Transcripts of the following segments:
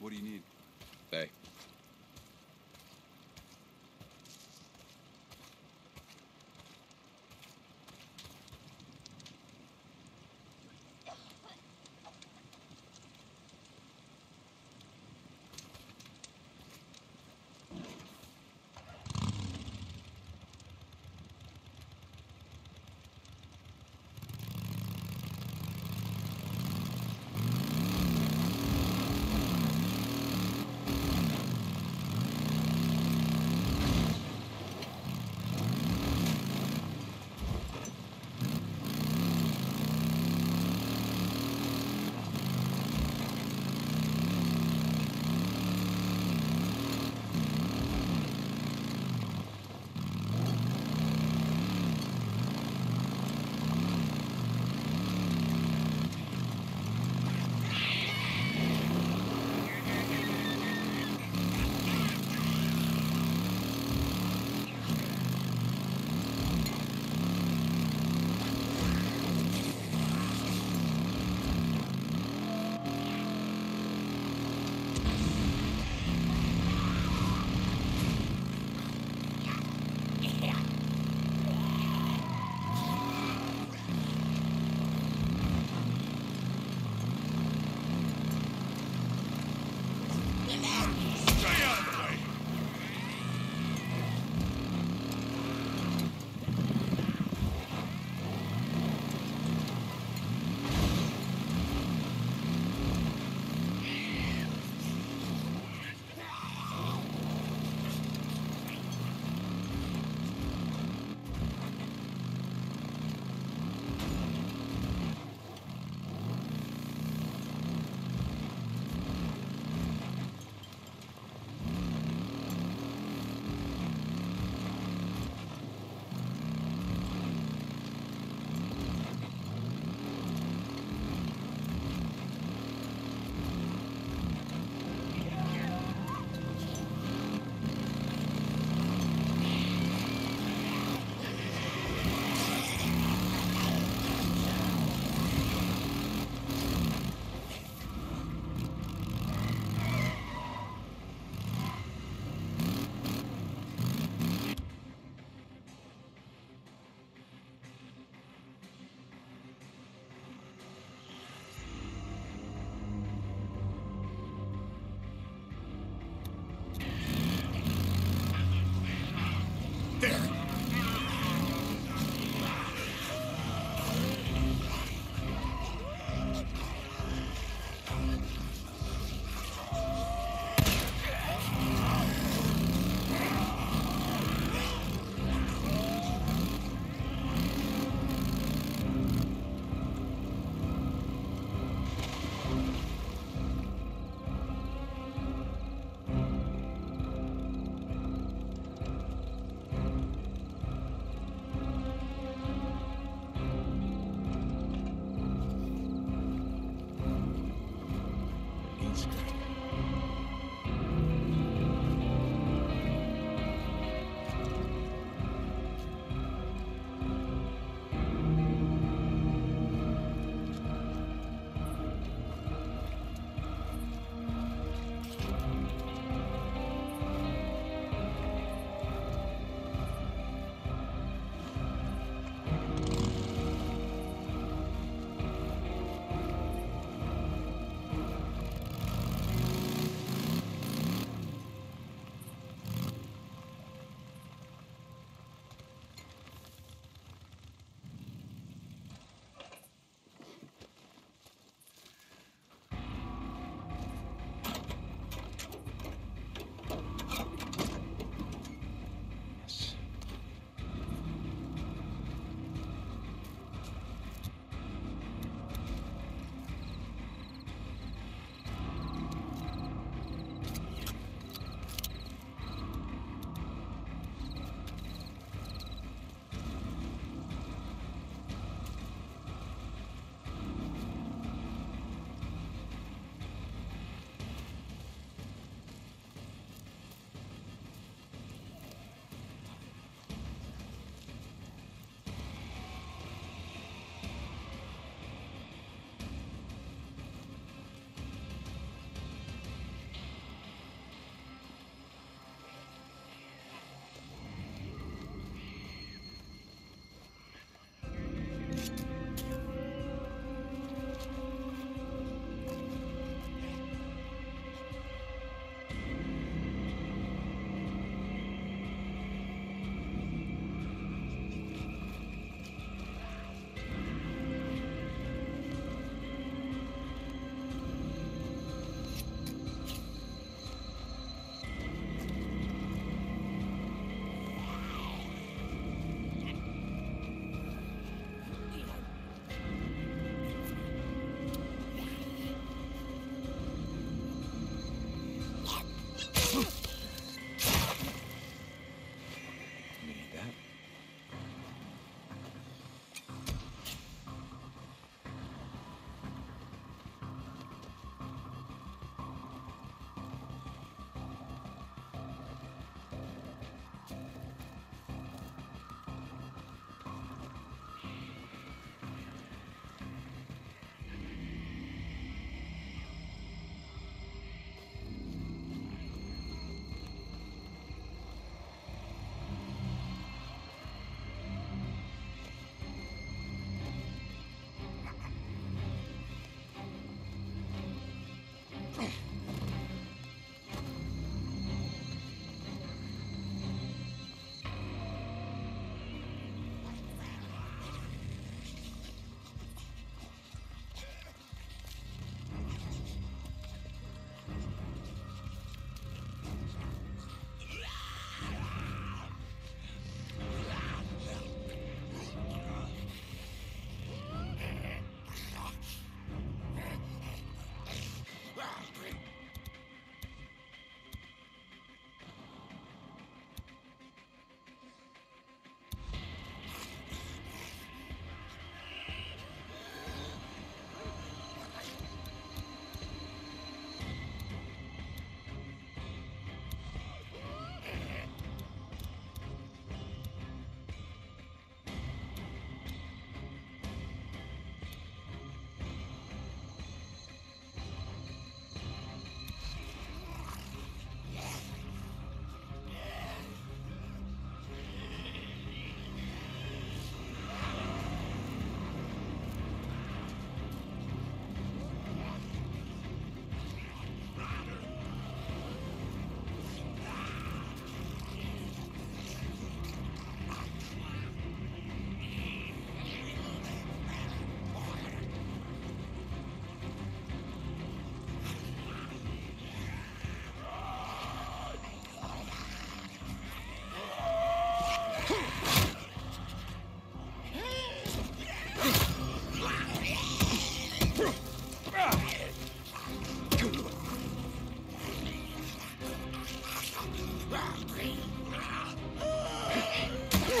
What do you need? Hey.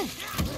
Son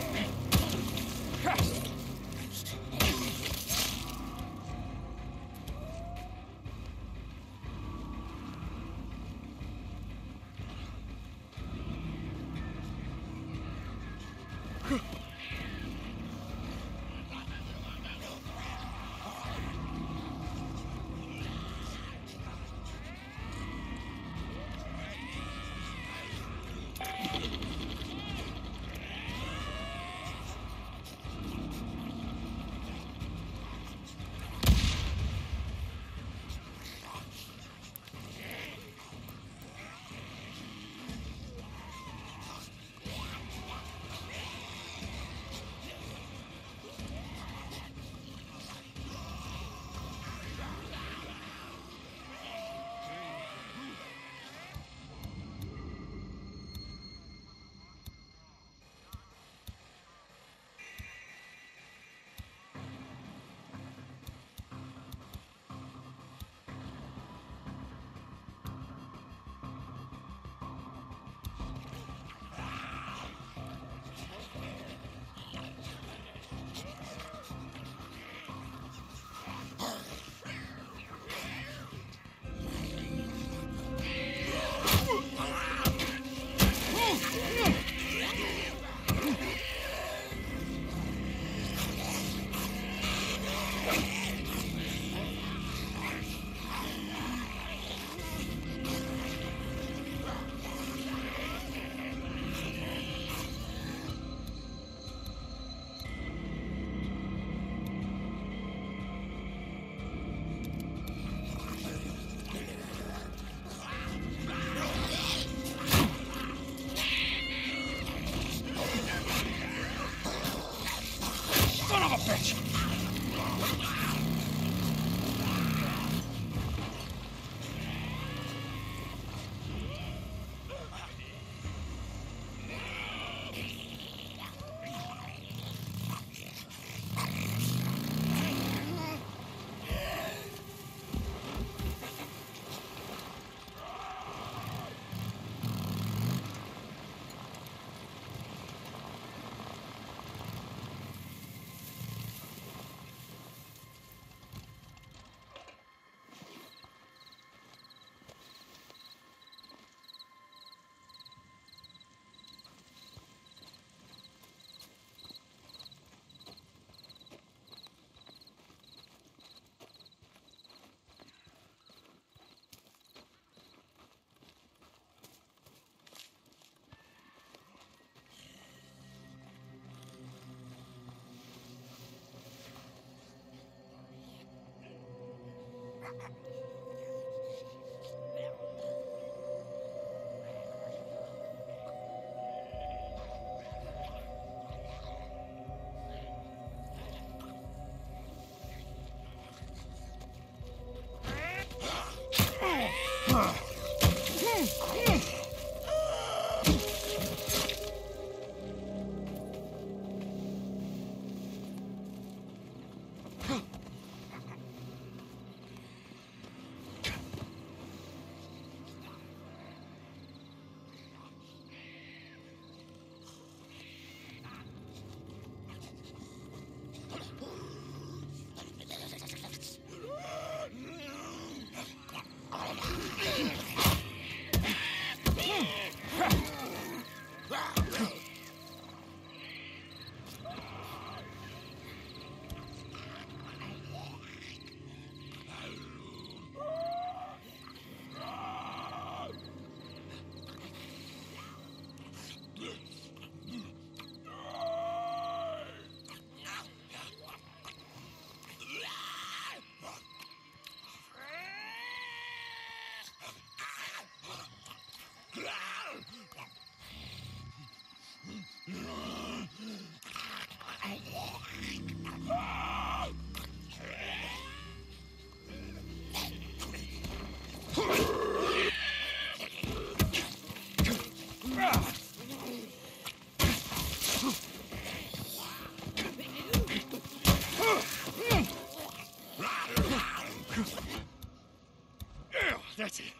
That's it.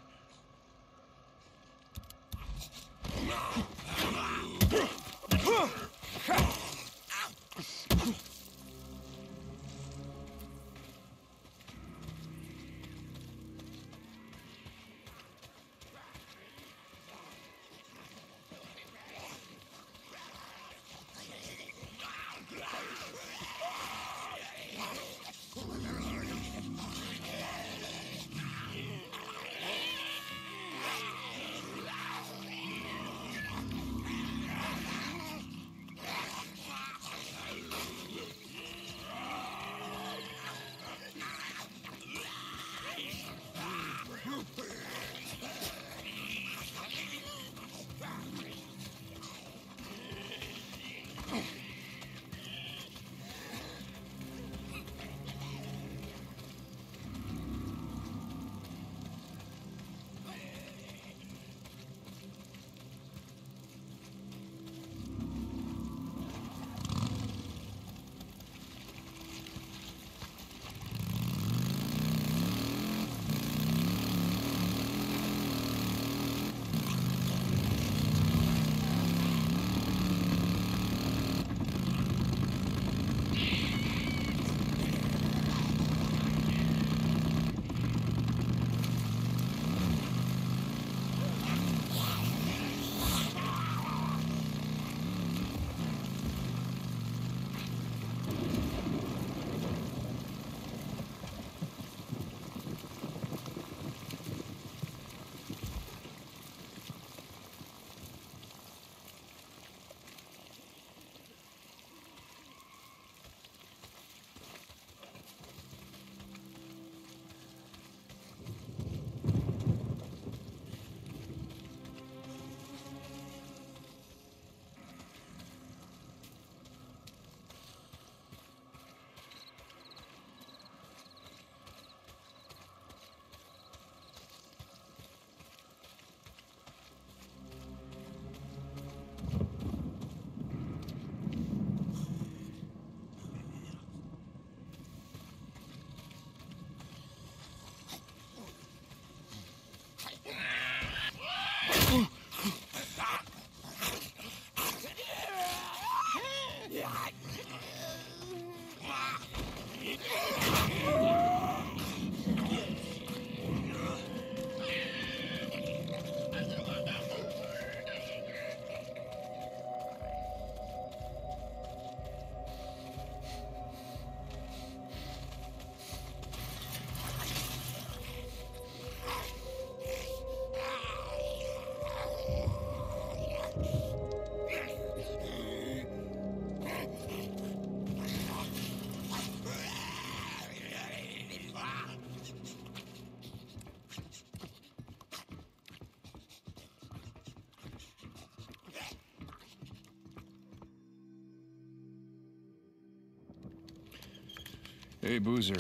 Hey, Boozer.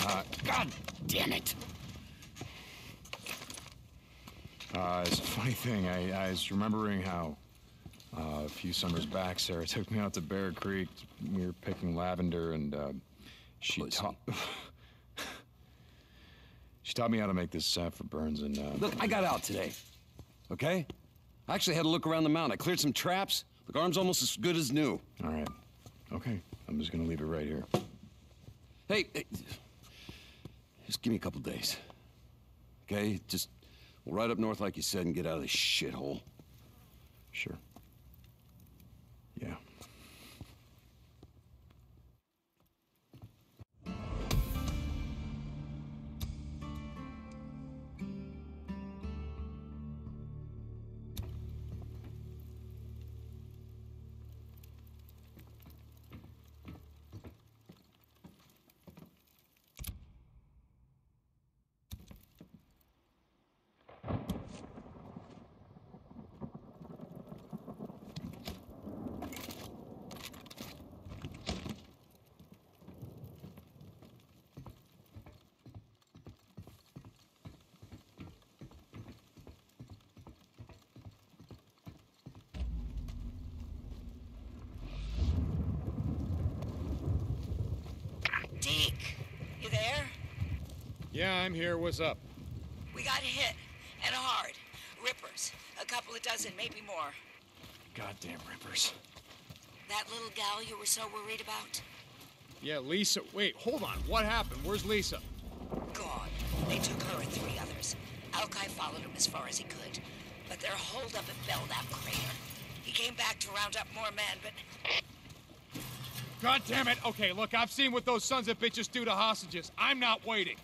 Uh, God damn it! uh, it's a funny thing. I, I was remembering how uh, a few summers back, Sarah took me out to Bear Creek. We were picking lavender, and uh, she taught. she taught me how to make this sap for burns, and uh, Look, I got out today. Okay? I actually had to look around the mountain. I cleared some traps. The arm's almost as good as new. all right, okay. I'm just gonna leave it right here. Hey, hey, just give me a couple days. Okay? Just we'll ride up north like you said and get out of this shithole. Sure. I'm here. What's up? We got hit, and hard. Rippers. A couple of dozen, maybe more. Goddamn rippers. That little gal you were so worried about? Yeah, Lisa. Wait, hold on. What happened? Where's Lisa? Gone. They took her and three others. Alkai followed him as far as he could. But they're holed up at Belknap Crater. He came back to round up more men, but God damn it. Okay, look, I've seen what those sons of bitches do to hostages. I'm not waiting.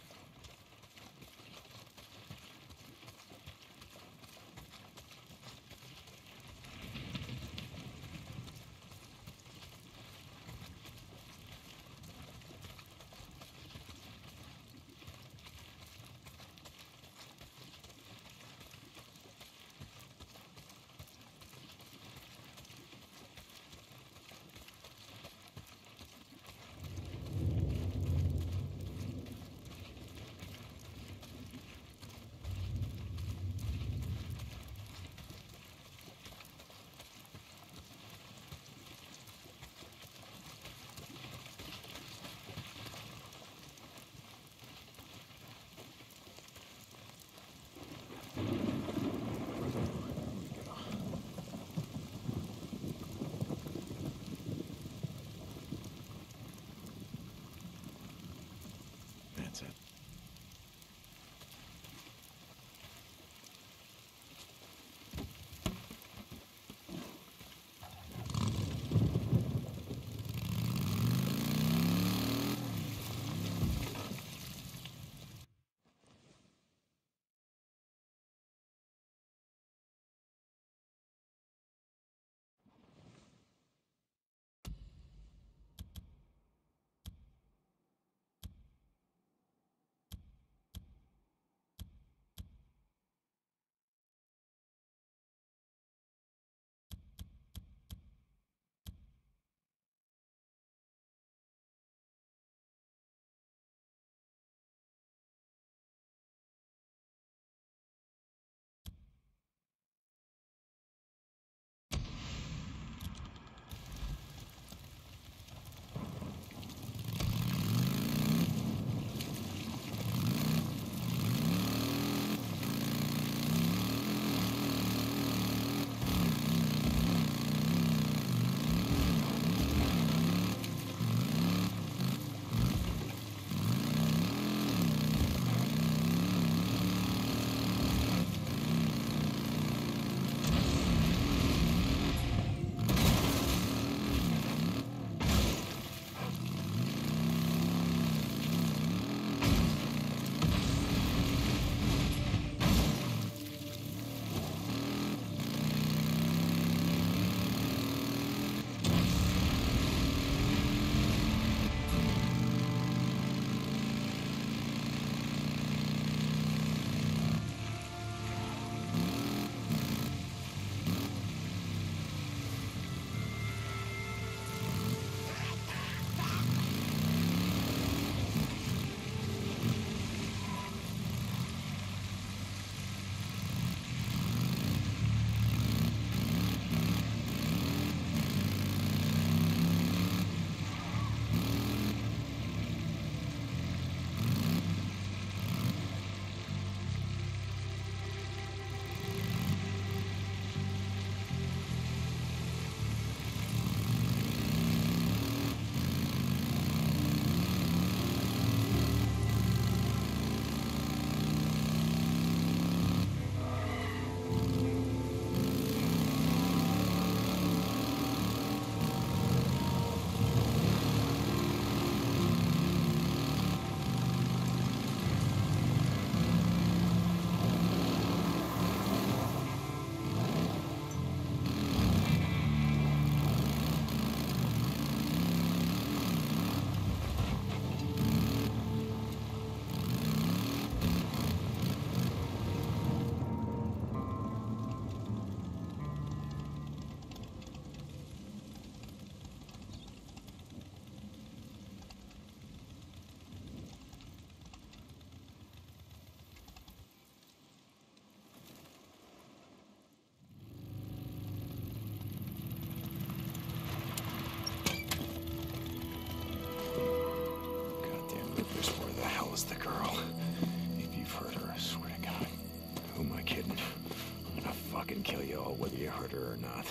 or not.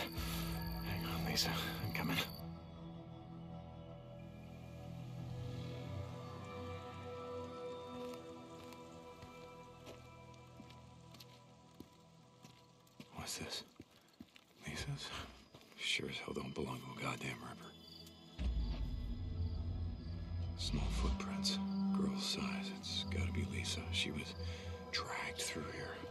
Hang on, Lisa. I'm coming. What's this? Lisa's? Sure as hell don't belong to a goddamn Ripper. Small footprints, girl's size. It's gotta be Lisa. She was dragged through here.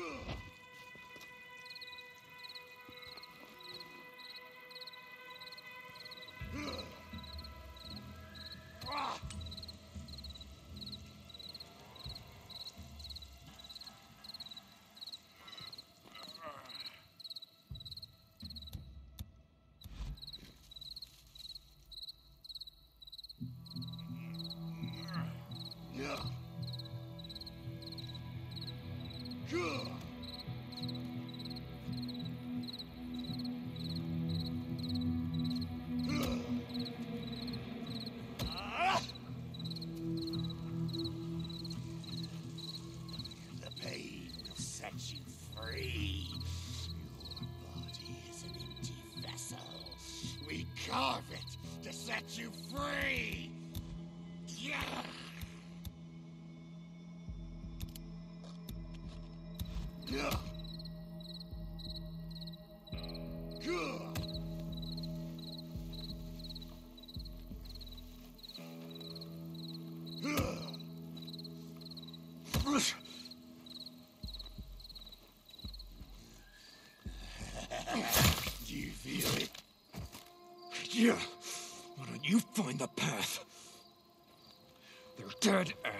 Ugh. carve it to set you free! Yeah!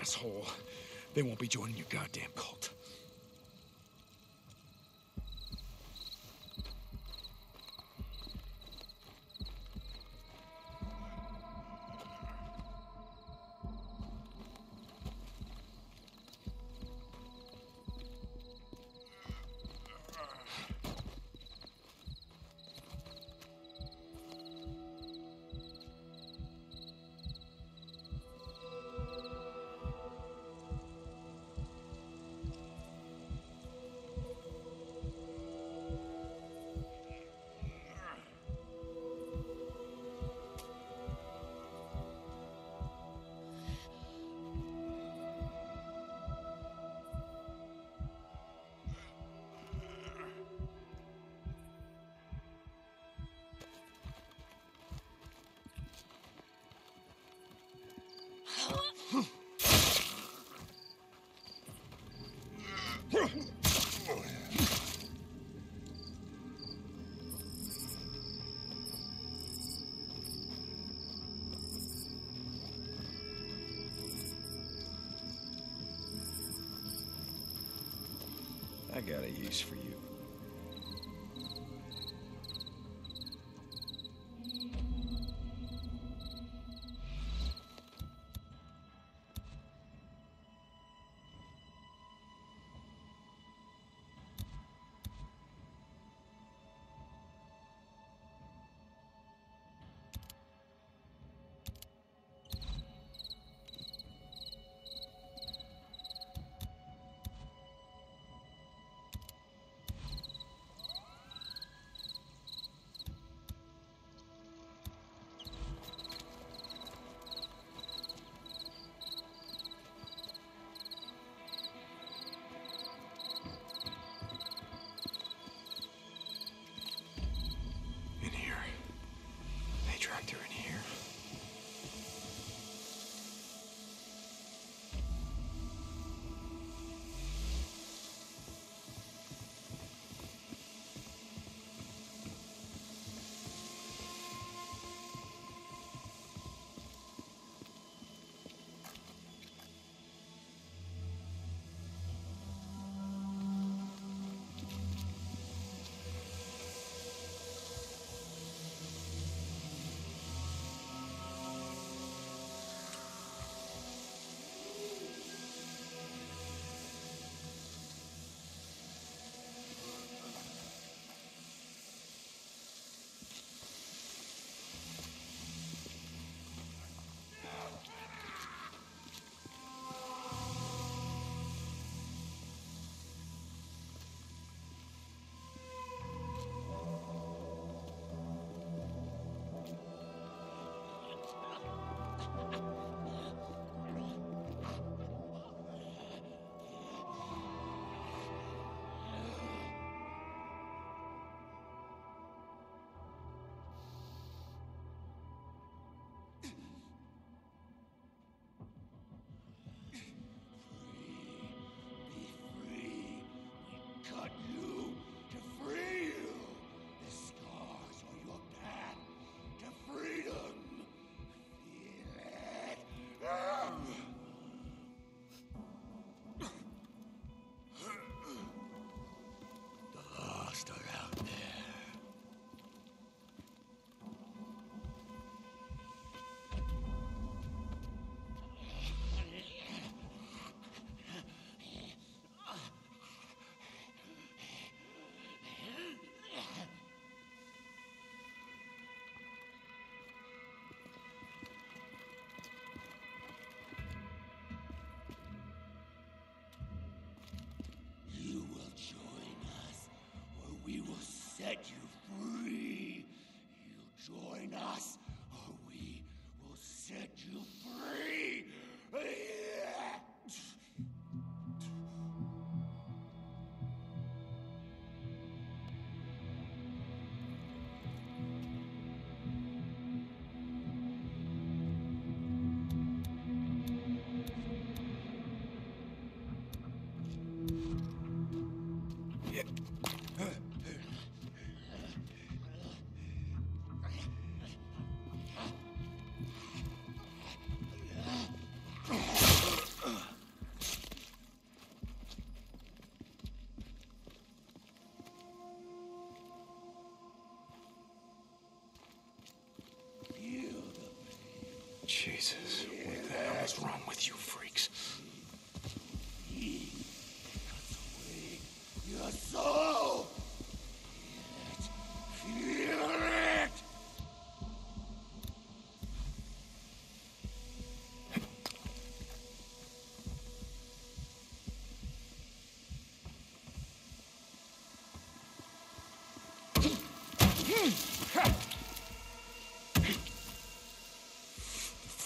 asshole. They won't be joining your goddamn cult. We will set you free. You join us Jesus.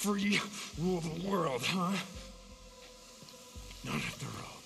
free rule the world, huh? Not after all.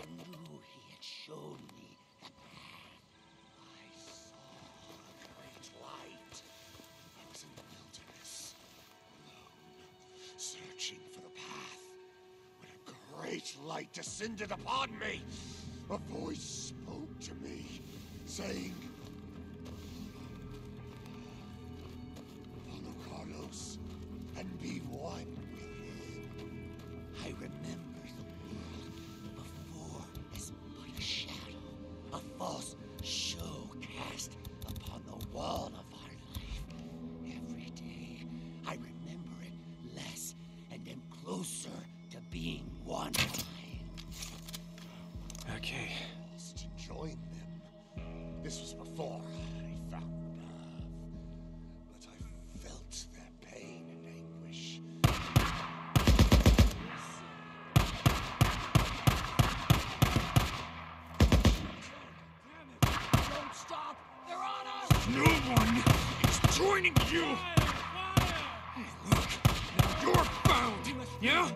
I knew he had shown me the path. I saw a great light. I was in the wilderness, alone, searching for the path, when a great light descended upon me. A voice spoke to me, saying, you! Hey, look! Now you're bound! Yeah?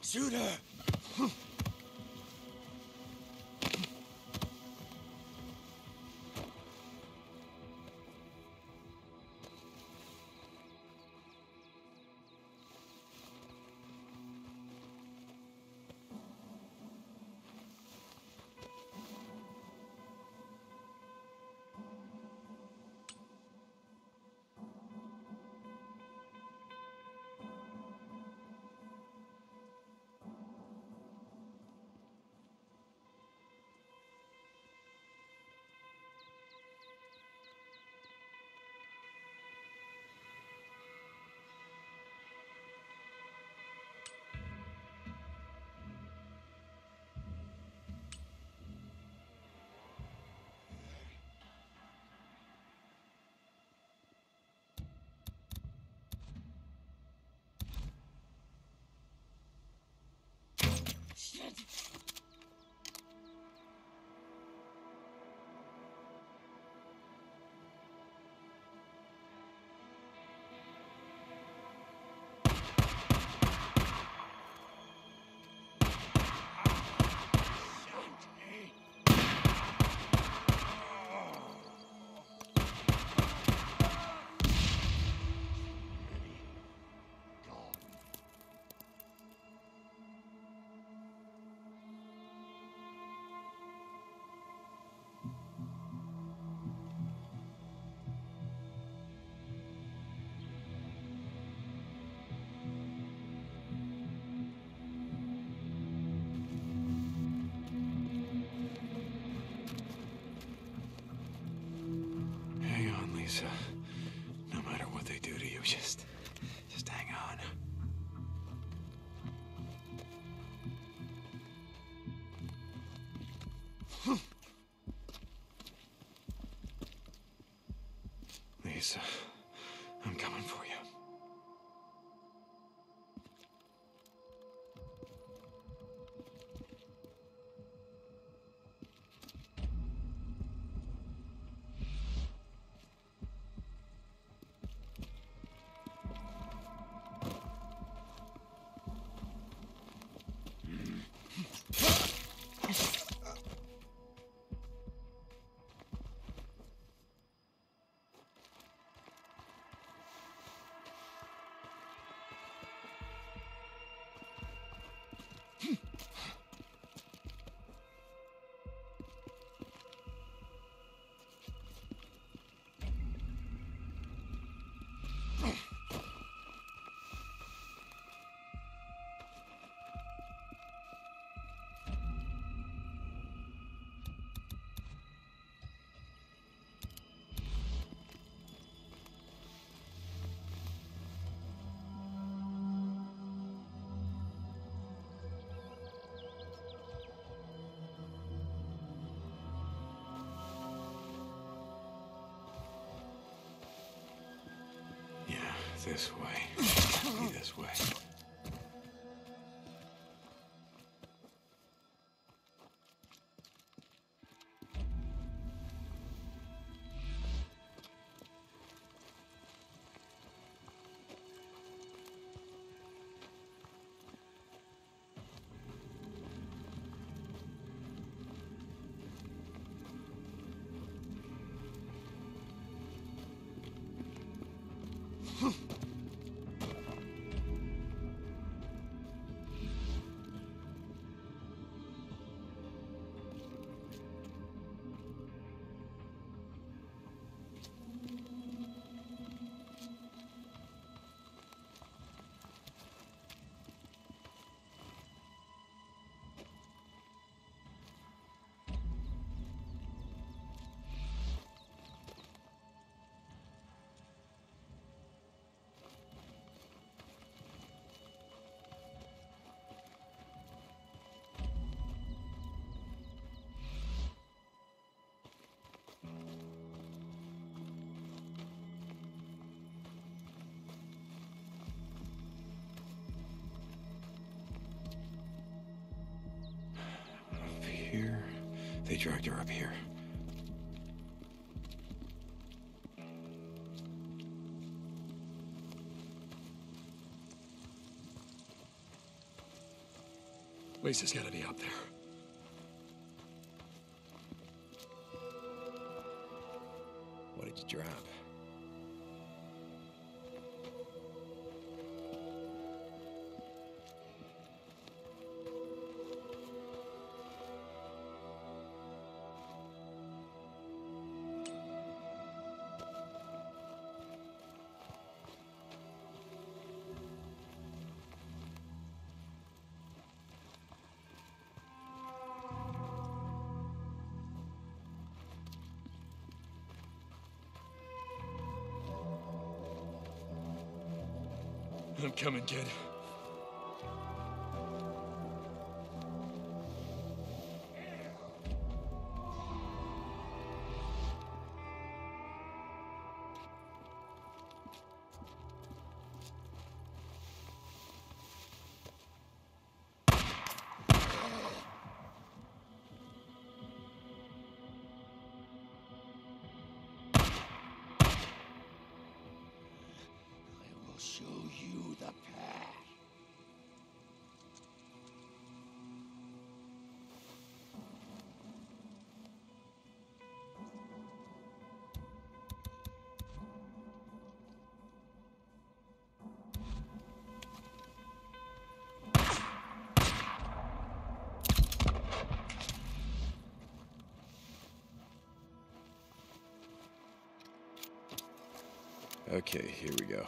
Shoot her! Lisa, no matter what they do to you, just. just hang on. Lisa, I'm coming for you. This way. Be this way. They dragged her up here. Lisa's gotta be up there. I'm coming, kid. Okay, here we go.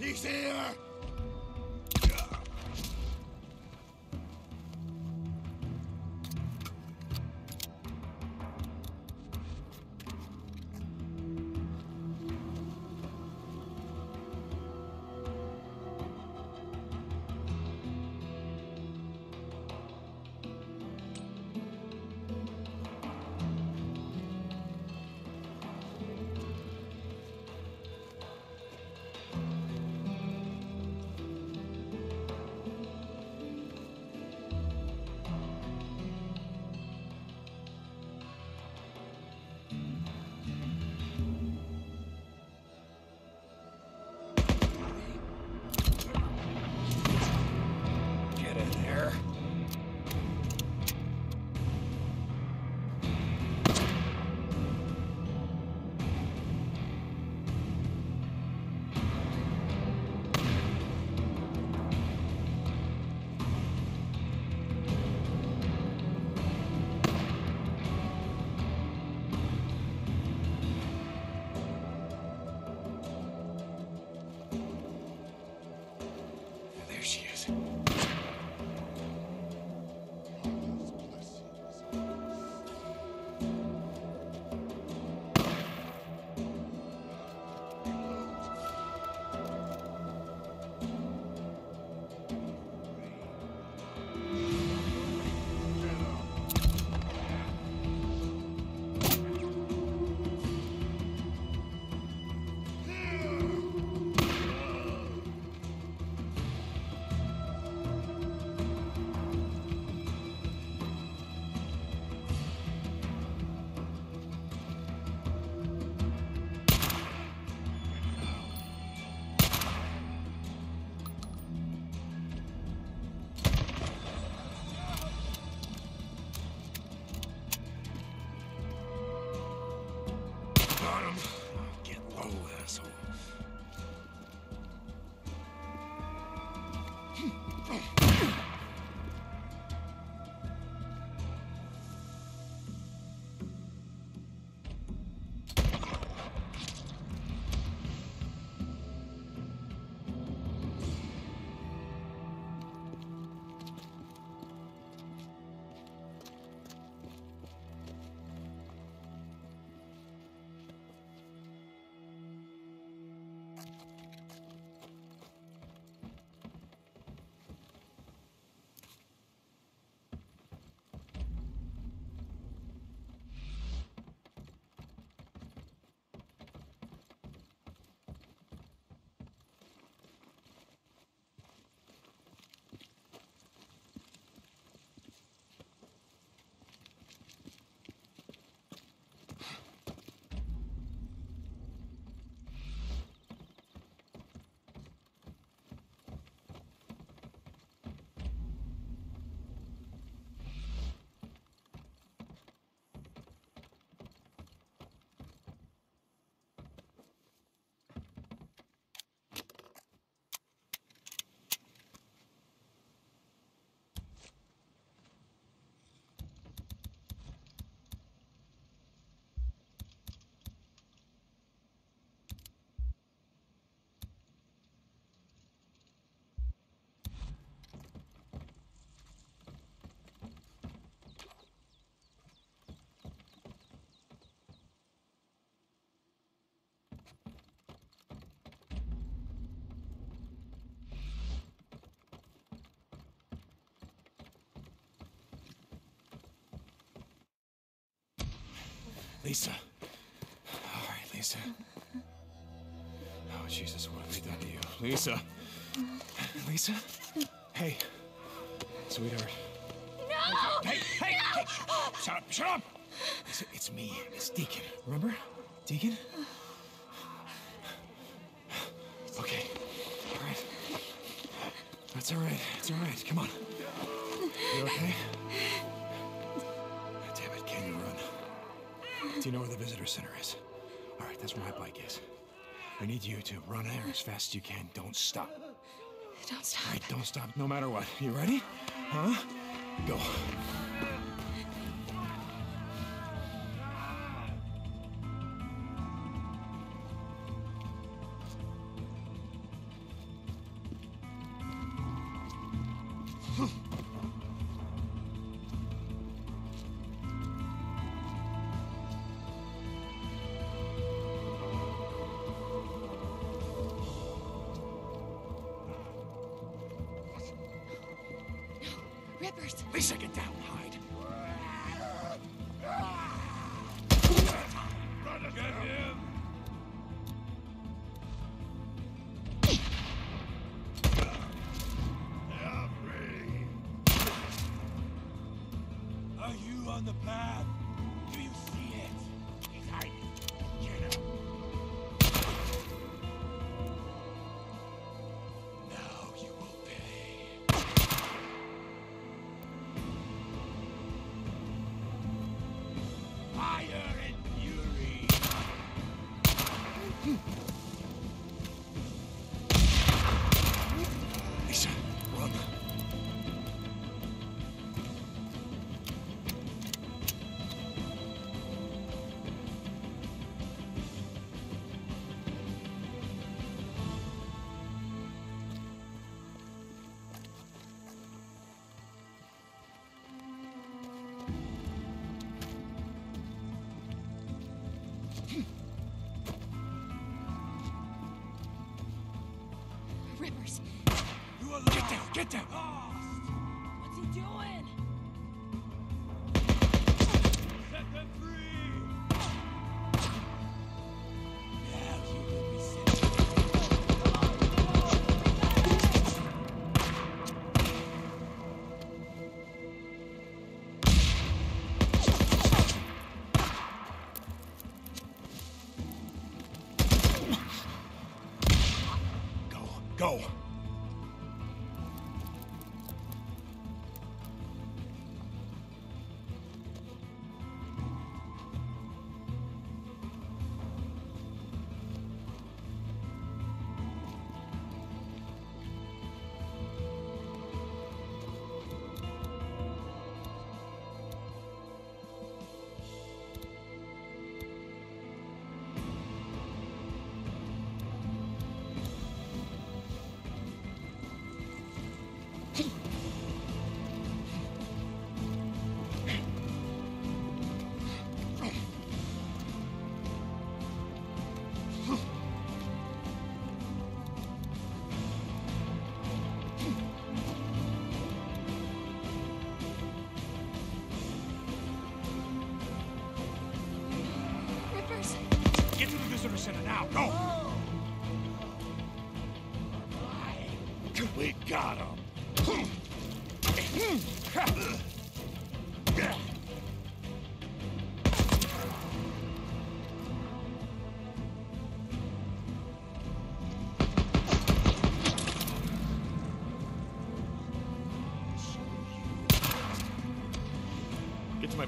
He's here. Lisa. All right, Lisa. Oh, Jesus, what have we done to you? Lisa. Lisa? Hey. Sweetheart. No! Hey, hey, hey! Shut up, shut up! Lisa, it's me. It's Deacon. Remember? Deacon? Okay. All right. That's all right. It's all right. Come on. You okay? Do you know where the visitor center is? All right, that's where my bike is. I need you to run there as fast as you can. Don't stop. Don't stop. All right, don't stop no matter what. You ready? Huh? Go.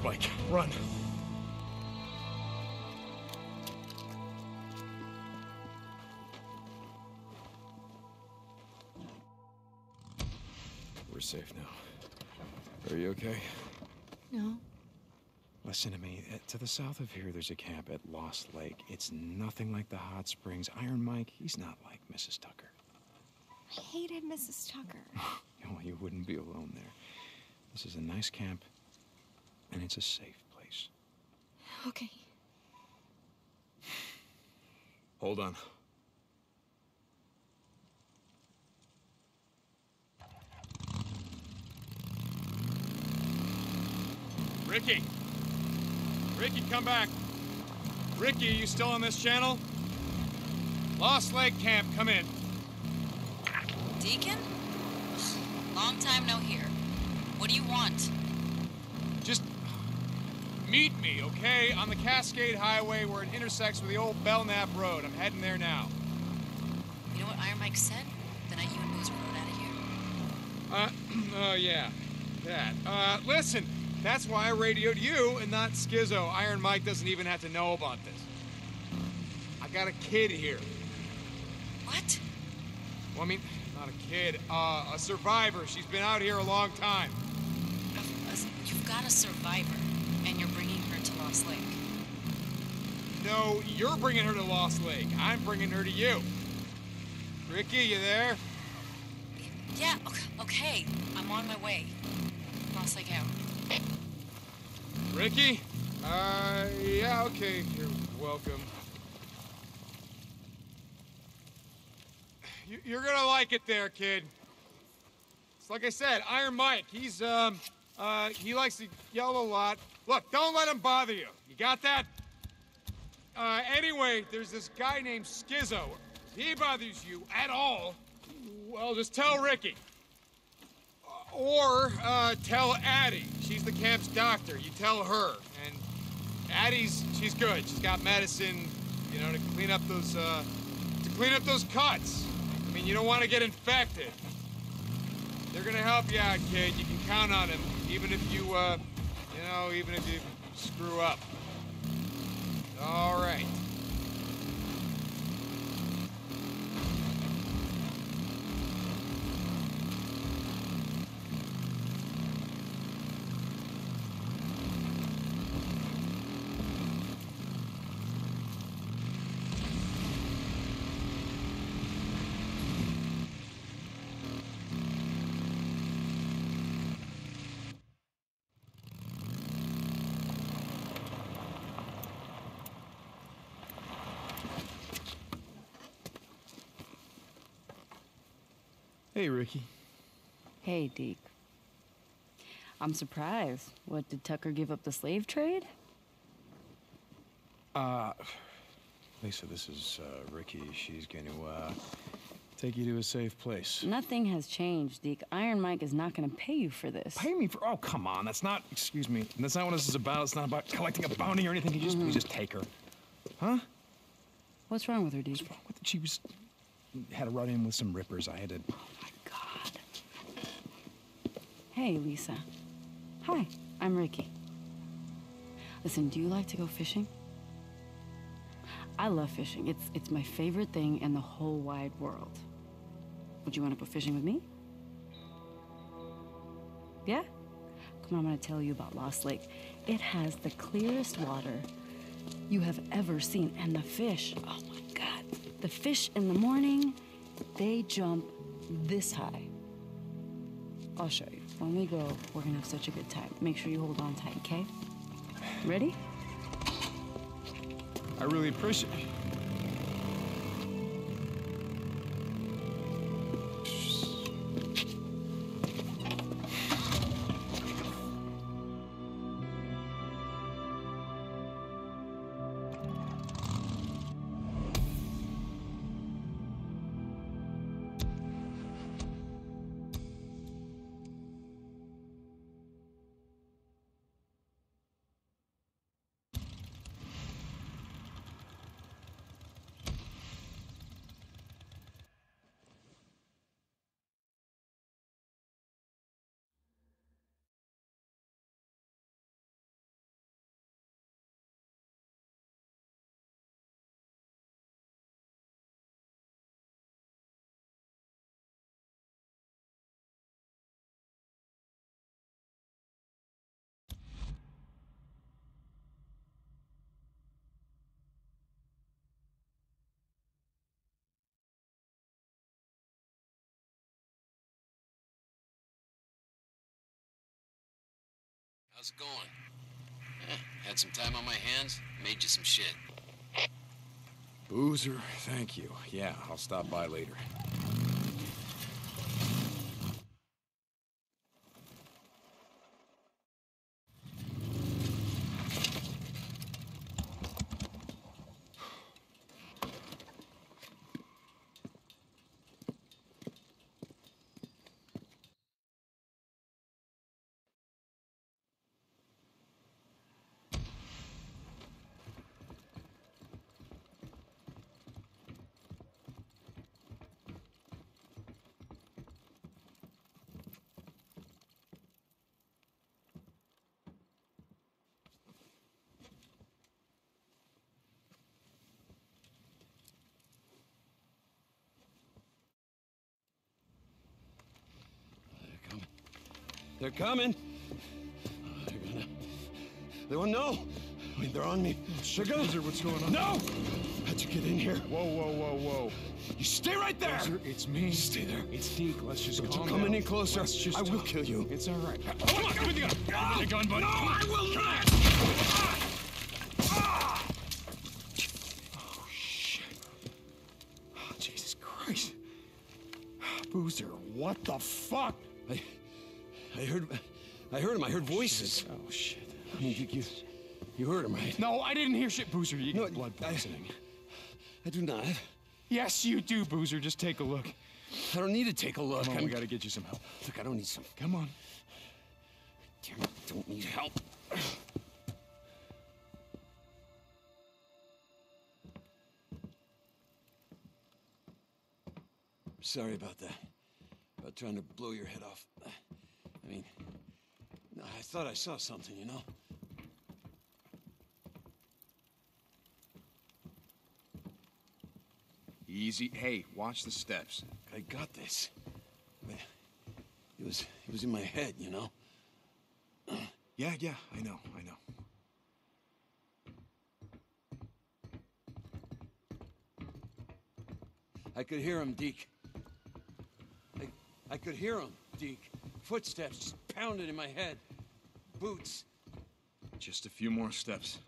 Bike. Run. We're safe now. Are you okay? No. Listen to me. Uh, To the south of here, there's a camp at Lost Lake. It's nothing like the hot springs. Iron Mike, he's not like Mrs. Tucker. I hated Mrs. Tucker. Well, you wouldn't be alone there. This is a nice camp, and it's a safe place. Okay. Hold on. Rikki! Rikki, come back! Rikki, are you still on this channel? Lost Lake Camp, come in. Deacon? Long time no hear. What do you want? Just meet me, okay? On the Cascade Highway where it intersects with the old Belknap Road. I'm heading there now. You know what Iron Mike said? The night you and Boozer rode out of here? Uh, oh yeah, that. Uh, listen, that's why I radioed you and not Skizzo. Iron Mike doesn't even have to know about this. I got a kid here. What? Well, I mean, not a kid, uh, a survivor. She's been out here a long time. You've got a survivor, and you're bringing her to Lost Lake. No, you're bringing her to Lost Lake. I'm bringing her to you. Rikki, you there? Yeah, ok- okay. I'm on my way. Lost Lake out. Rikki? Uh, yeah, okay. You're welcome. You're gonna like it there, kid. It's like I said, Iron Mike. He's, um, uh, he likes to yell a lot. Look, don't let him bother you. You got that? Uh, anyway, there's this guy named Skizzo. If he bothers you at all, well, just tell Rikki. Or uh, tell Addie. She's the camp's doctor. You tell her. And Addie's she's good. She's got medicine, you know, to clean up those uh, to clean up those cuts. I mean, you don't want to get infected. They're gonna help you out, kid. You can count on them, even if you, uh, know, even if you screw up. All right. Hey, Rikki. Hey, Deke. I'm surprised. What, did Tucker give up the slave trade? Uh, Lisa, this is uh, Rikki. She's going to uh, take you to a safe place. Nothing has changed, Deke. Iron Mike is not going to pay you for this. Pay me for? Oh, come on. That's not. Excuse me. That's not what this is about. It's not about collecting a bounty or anything. You just, you just take her. Huh? What's wrong with her, Deke? What did she was? Had a run in with some rippers. I had to. Hey, Lisa. Hi, I'm Rikki. Listen, do you like to go fishing? I love fishing. It's it's my favorite thing in the whole wide world. Would you want to go fishing with me? Yeah? Come on, I'm gonna tell you about Lost Lake. It has the clearest water you have ever seen, and the fish. Oh my God! The fish in the morning, they jump this high. I'll show you. When we go, we're gonna have such a good time. Make sure you hold on tight, okay? Ready? I really appreciate. How's it going? Eh, had some time on my hands, made you some shit. Boozer, thank you. Yeah, I'll stop by later. They're coming. They're gonna. They won't know. Wait, they're on me. They're gonna. What's going on? No! How'd you get in here? Whoa, whoa, whoa, whoa. You stay right there! Boozer, it's me. Stay there. It's Deke. Let's just Don't you come down. any closer. Let's just I will talk. kill you. It's all right. Come on, give me the gun. Give me the gun. No, I will not. Ah! Ah! Oh, shit. Oh, Jesus Christ. Boozer, what the fuck? I, I heard, I heard him. I heard voices. Oh, shit. I mean, you, you, you heard him, right? No, I didn't hear shit, Boozer. You No, got blood I- poisoning. I do not. Yes, you do, Boozer. Just take a look. I don't need to take a look. Come on, I'm- we gotta get you some help. Look, I don't need some. Come on. Damn I don't need help. Sorry about that. About trying to blow your head off. I mean, I thought I saw something, you know? Easy. Hey, watch the steps. I got this. But it was it was in my head, you know? Yeah, yeah, I know, I know. I could hear him, Deke. I, I could hear him, Deke. Footsteps just pounding in my head. Boots. Just a few more steps.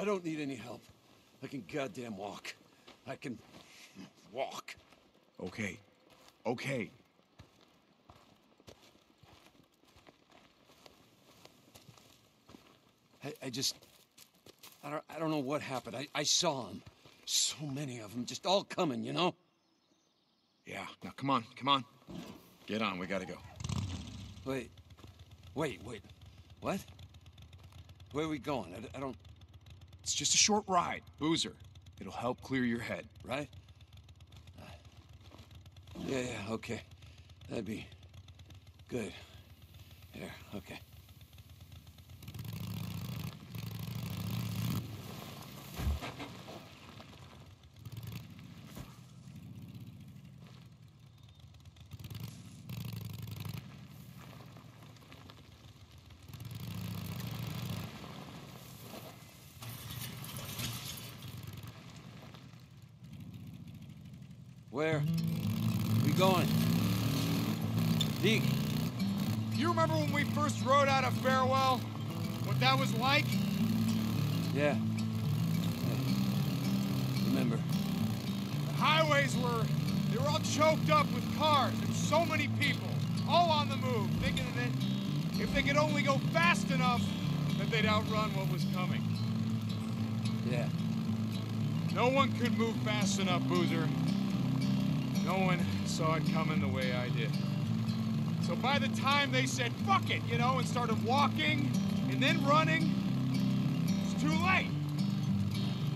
I don't need any help. I can goddamn walk. I can walk. Okay. Okay. I, I just. I don't, I don't know what happened. I, I saw them. So many of them, just all coming, you know? Yeah. Now come on, come on. Get on, we gotta go. Wait. Wait, wait. What? Where are we going? I, I don't. It's just a short ride. Boozer. It'll help clear your head. Right? Yeah, yeah, okay. That'd be good. Here, okay. Where? We going? Deke, You remember when we first rode out of Farewell? What that was like? yeah. Remember. The highways were, they were all choked up with cars. and so many people, all on the move, thinking that if they could only go fast enough, that they'd outrun what was coming. Yeah. No one could move fast enough, Boozer. No one saw it coming the way I did. So by the time they said, fuck it, you know, and started walking and then running, it's too late.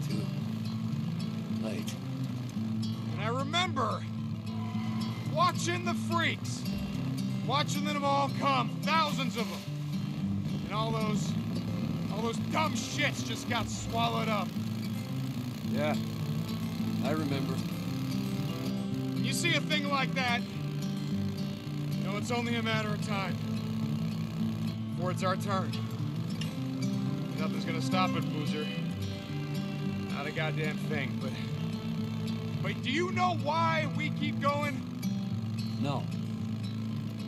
Too late. And I remember watching the freaks, watching them all come, thousands of them. And all those, all those dumb shits just got swallowed up. Yeah. I remember. When you see a thing like that, you know it's only a matter of time before it's our turn. Nothing's gonna stop it, Boozer. Not a goddamn thing, but. But do you know why we keep going? No.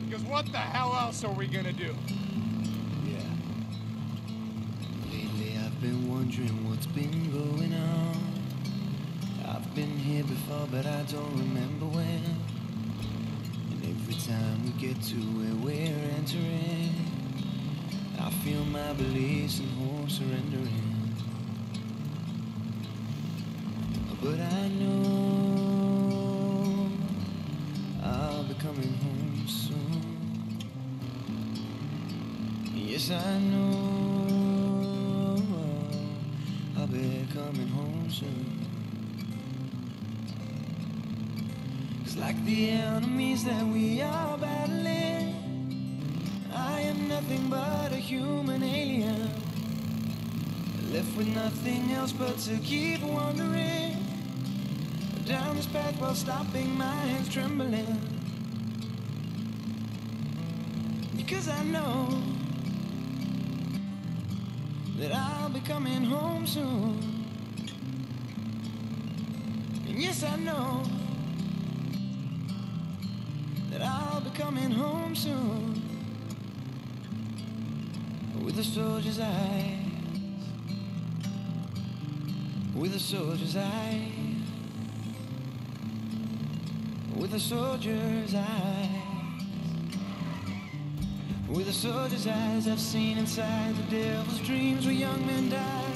Because what the hell else are we gonna do? Yeah. Lately I've been wondering what's been going on. Here before, but I don't remember when. And every time we get to where we're entering, I feel my beliefs and hope surrendering. But I know I'll be coming home soon. Yes, I know I'll be coming home soon. Like the enemies that we are battling, I am nothing but a human alien. Left with nothing else but to keep wandering down this path while stopping my hands trembling. Because I know that I'll be coming home soon. And yes, I know coming home soon with a soldier's eyes, with a soldier's eyes, with a soldier's eyes. With a soldier's eyes, I've seen inside the devil's dreams where young men die,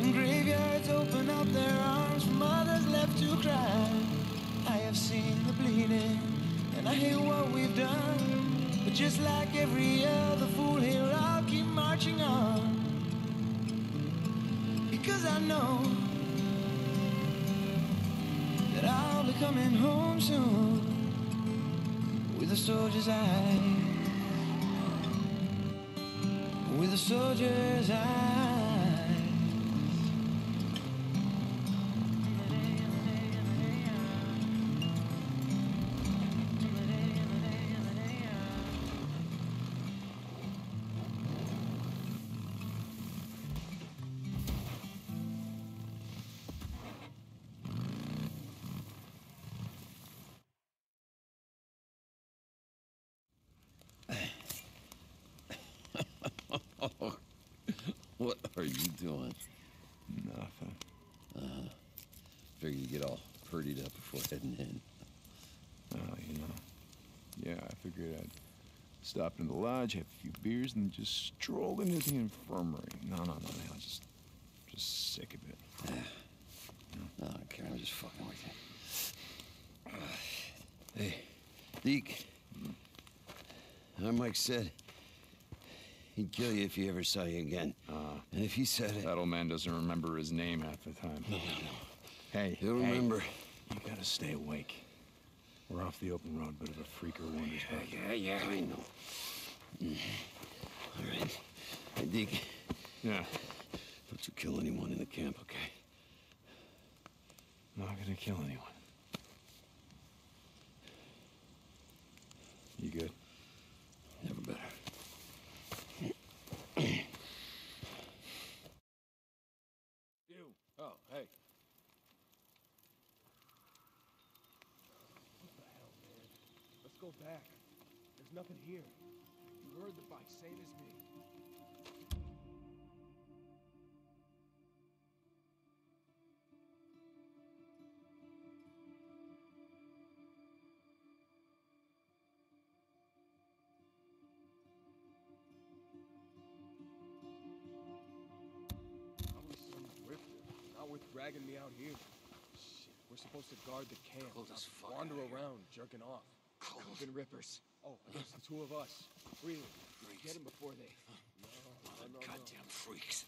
and graveyards open up their arms for mothers left to cry. I have seen the bleeding, and I hate what we've done. But just like every other fool here, I'll keep marching on. Because I know that I'll be coming home soon with a soldier's eyes with a soldier's eyes. What are you doing? Nothing. Uh, figure you get all purdied up before heading in. Oh, you know. Yeah, I figured I'd stop in the lodge, have a few beers, and just stroll into the infirmary. No, no, no, no. I'm just, just sick of it. No, I don't care. I'm just fucking with you. Hey, Deke. How Mike said he'd kill you if he ever saw you again. Uh, and if he said it, that old man doesn't remember his name half the time. No, no, no. Hey, He'll hey, remember. You gotta stay awake. We're off the open road, but of a freaker wanders back. Yeah, yeah, I know. Mm. All right. Hey, Deke. Yeah. Don't you kill anyone in the camp, okay? Not gonna kill anyone. You good? Never better. You. Oh, hey. What the hell, man? Let's go back. There's nothing here. You heard the bike, same as me. Probably some grifter. Not worth dragging me out here. Shit, we're supposed to guard the camp. Cold as fuck Wander around, jerking off. Coven rippers. Oh, against the two of us. Really? Get them before they. No, no, no. Goddamn freaks.